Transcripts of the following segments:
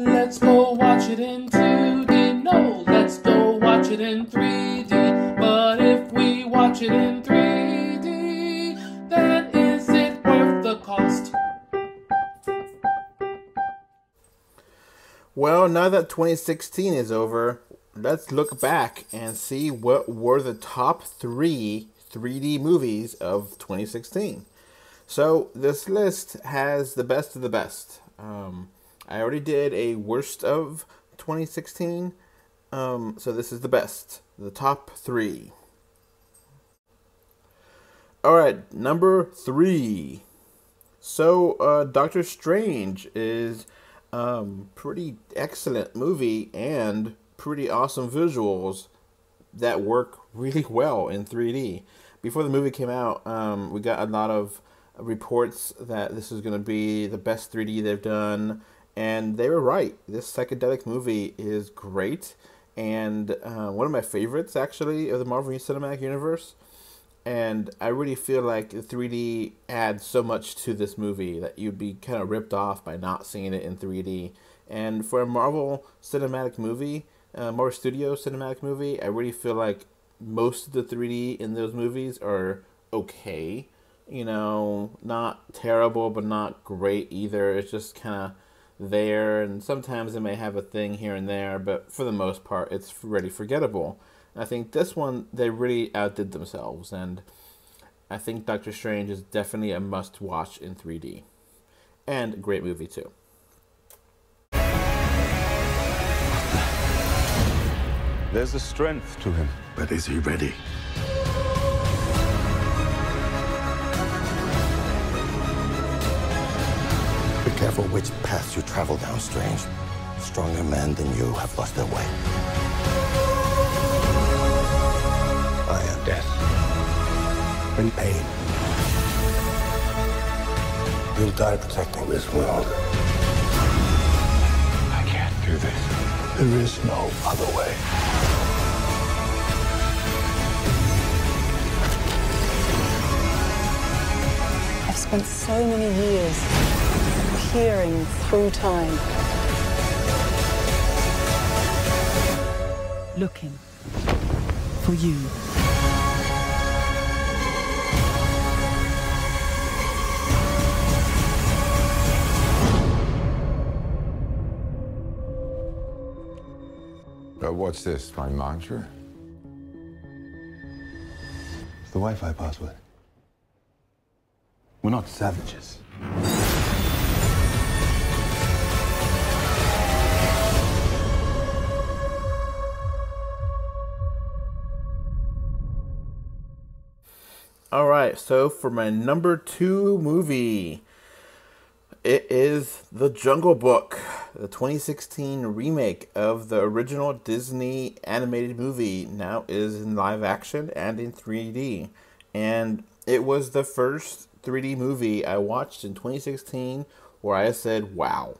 Let's go watch it in 2D. No, let's go watch it in 3D. But if we watch it in 3D, then is it worth the cost? Well, now that 2016 is over, let's look back and see what were the top three 3D movies of 2016. So, this list has the best of the best. Um, I already did a worst of 2016, um, so this is the best. The top three. Alright, number three. So, uh, Doctor Strange is um, pretty excellent movie and pretty awesome visuals that work really well in 3D. Before the movie came out, um, we got a lot of reports that this is going to be the best 3D they've done, and they were right. This psychedelic movie is great, and uh, one of my favorites actually of the Marvel Cinematic Universe. And I really feel like 3D adds so much to this movie that you'd be kind of ripped off by not seeing it in 3D. And for a Marvel cinematic movie, uh, Marvel Studio cinematic movie, I really feel like most of the 3D in those movies are okay. You know, not terrible, but not great either. It's just kind of there, and sometimes it may have a thing here and there, but for the most part, it's really forgettable. I think this one they really outdid themselves, and I think Doctor Strange is definitely a must-watch in 3D, and a great movie too. There's a strength to him. But is he ready? Be careful which path you travel down, Strange. Stronger men than you have lost their way. I am death. And pain. You'll die protecting this world. I can't do this. There is no other way. I've spent so many years peering through time. Looking for you. Uh, what's this, my mantra? It's the Wi-Fi password. We're not savages. Right, so for my number two movie, it is The Jungle Book, the 2016 remake of the original Disney animated movie. Now is in live action and in 3D, and it was the first 3D movie I watched in 2016 where I said, "Wow."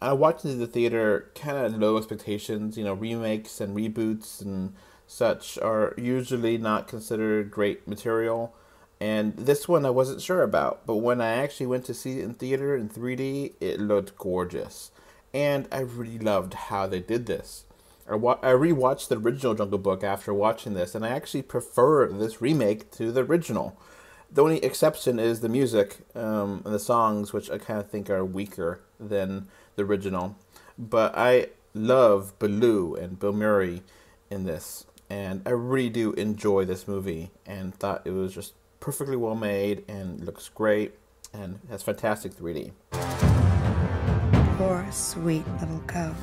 I watched it in the theater, kind of low expectations. You know, remakes and reboots and such are usually not considered great material. And this one I wasn't sure about, but when I actually went to see it in theater in 3D, it looked gorgeous. And I really loved how they did this. I, wa- I rewatched the original Jungle Book after watching this, and I actually prefer this remake to the original. The only exception is the music um, and the songs, which I kind of think are weaker than the original. But I love Baloo and Bill Murray in this, and I really do enjoy this movie, and thought it was just perfectly well made and looks great and has fantastic 3D. Poor, sweet little cub.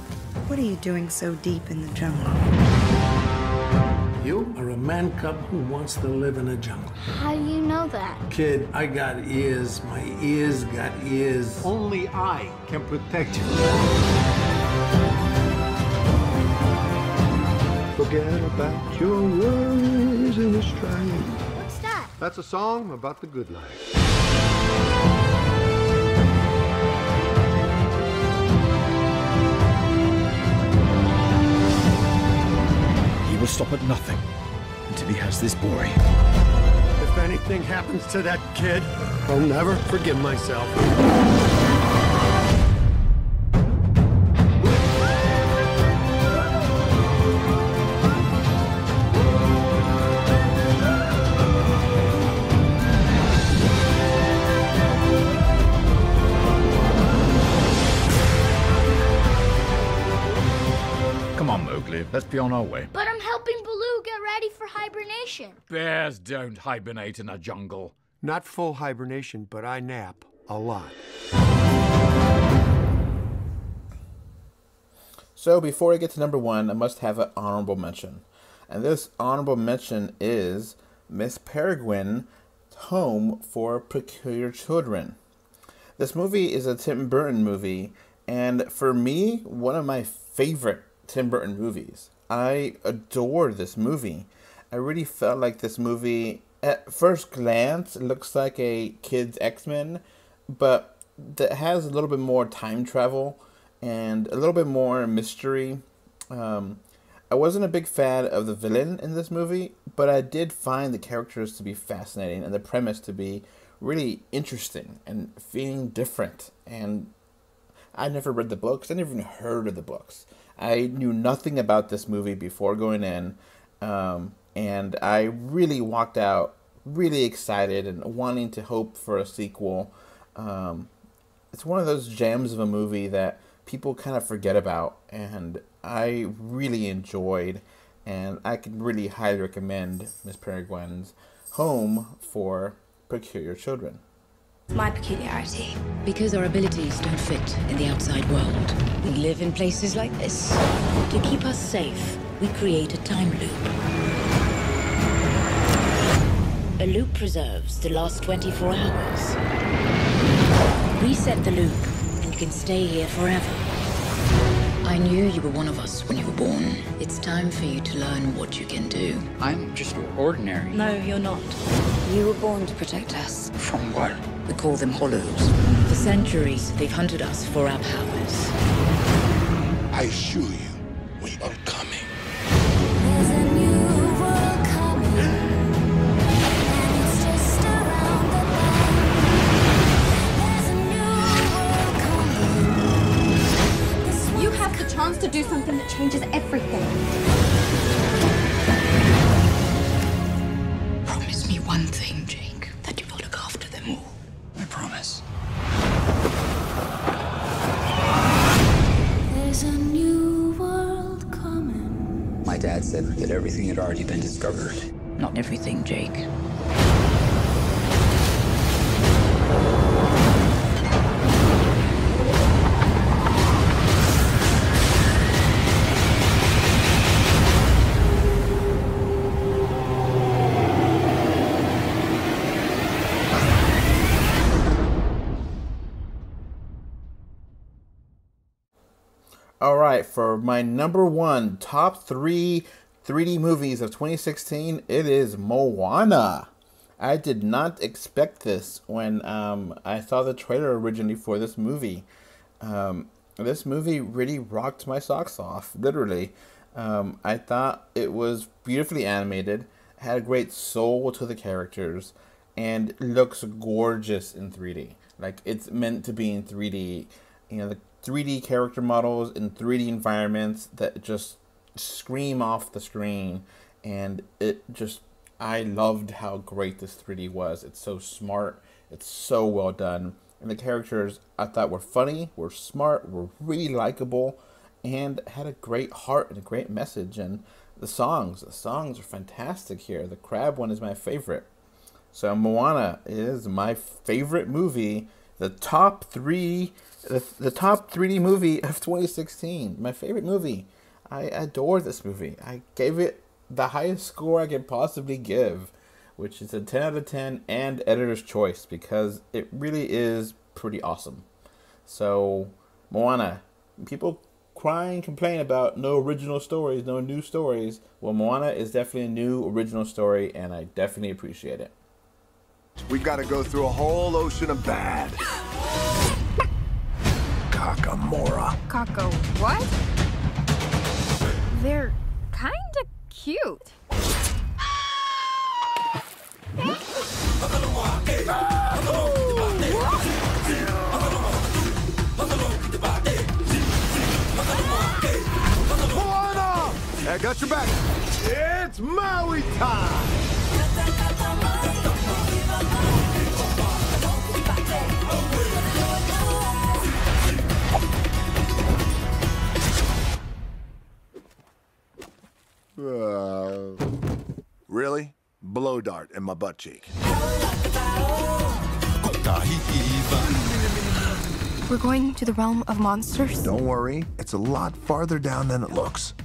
What are you doing so deep in the jungle? You are a man cub who wants to live in a jungle. How do you know that? Kid, I got ears. My ears got ears. Only I can protect you. Forget about your worries and the strife. What's that? That's a song about the good life. He will stop at nothing until he has this boy. If anything happens to that kid, I'll never forgive myself. Let's be on our way. But I'm helping Baloo get ready for hibernation. Bears don't hibernate in a jungle. Not full hibernation, but I nap a lot. So before I get to number one, I must have an honorable mention. And this honorable mention is Miss Peregrine Home for Peculiar Children. This movie is a Tim Burton movie, and for me, one of my favorite Tim Burton movies. I adore this movie. I really felt like this movie, at first glance, looks like a kid's X Men, but that has a little bit more time travel and a little bit more mystery. Um, I wasn't a big fan of the villain in this movie, but I did find the characters to be fascinating and the premise to be really interesting and feeling different. And I never read the books, I never even heard of the books. I knew nothing about this movie before going in, um, and I really walked out really excited and wanting to hope for a sequel. Um, it's one of those gems of a movie that people kind of forget about, and I really enjoyed, and I can really highly recommend Miss Peregrine's Home for Peculiar Children. My peculiarity. Because our abilities don't fit in the outside world. We live in places like this. To keep us safe, we create a time loop. A loop preserves the last 24 hours. Reset the loop, and you can stay here forever. I knew you were one of us when you were born. It's time for you to learn what you can do. I'm just ordinary. No, you're not. You were born to protect us. From what? We call them hollows. For centuries, they've hunted us for our powers. I assure you, said that everything had already been discovered. Not everything, Jake. Right, for my number one top three 3D movies of 2016, it is Moana. I did not expect this when um, I saw the trailer originally for this movie. Um, this movie really rocked my socks off, literally. Um, I thought it was beautifully animated, had a great soul to the characters, and looks gorgeous in 3D. Like it's meant to be in 3D. You know, the 3D character models in 3D environments that just scream off the screen, and it just I loved how great this 3D was. It's so smart. It's so well done. And the characters I thought were funny, were smart, were really likable, and had a great heart and a great message. And the songs, the songs are fantastic here. The crab one is my favorite. So Moana is my favorite movie. The top three, the, the top 3D movie of 2016. My favorite movie. I adore this movie. I gave it the highest score I could possibly give, which is a 10 out of 10 and editor's choice because it really is pretty awesome. So, Moana, people cry and complain about no original stories, no new stories. Well, Moana is definitely a new original story, and I definitely appreciate it. We've got to go through a whole ocean of bad. Kakamora. Kako, what? They're kinda cute. Moana! I got your back. It's Maui time! Uh, really? Blow dart in my butt cheek. We're going to the realm of monsters. Don't worry, it's a lot farther down than it looks.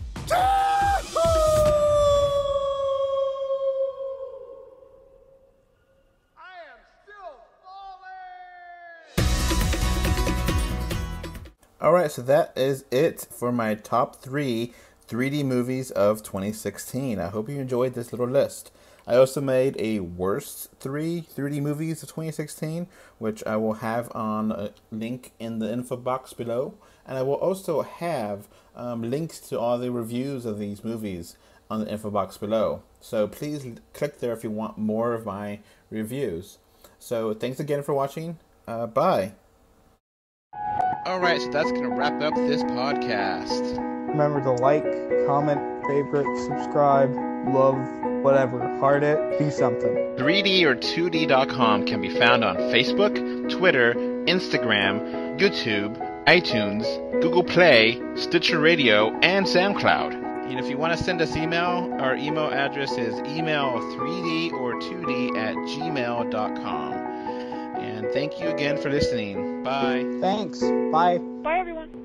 Alright, so that is it for my top three 3D movies of 2016. I hope you enjoyed this little list. I also made a worst three 3D movies of 2016, which I will have on a link in the info box below. And I will also have um, links to all the reviews of these movies on the info box below. So please click there if you want more of my reviews. So thanks again for watching. Uh, bye. Alright, so that's going to wrap up this podcast. Remember to like, comment, favorite, subscribe, love, whatever. Heart it, do something. 3D or 2D.com can be found on Facebook, Twitter, Instagram, YouTube, iTunes, Google Play, Stitcher Radio, and SoundCloud. And if you want to send us email, our email address is email 3D or 2D at gmail.com. And thank you again for listening. Bye. Thanks. Bye. Bye, everyone.